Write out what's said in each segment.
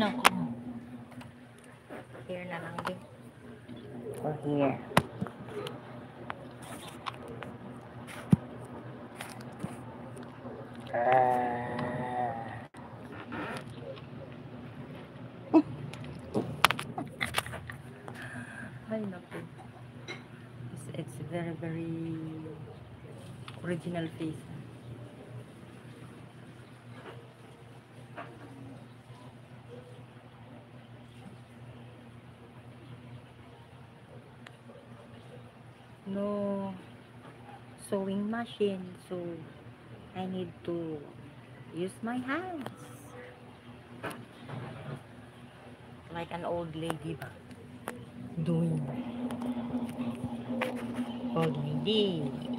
nako. Here na lang din. Oh, here. Ah. Ay, naku. It's, it's very, very original face. No sewing machine, so I need to use my hands. Like an old lady? Doing. Old lady.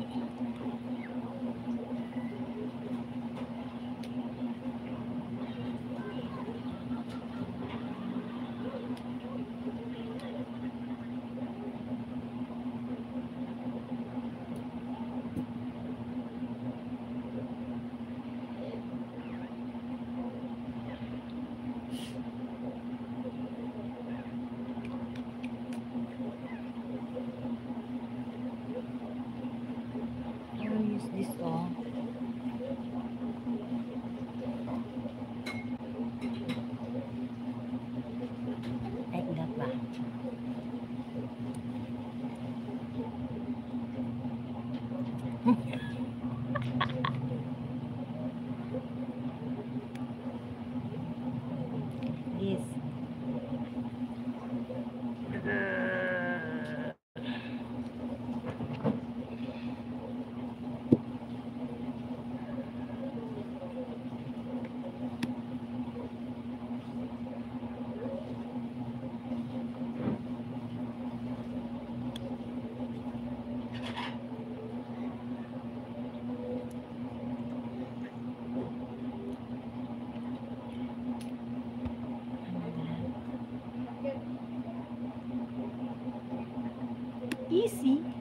Mm-hmm. easy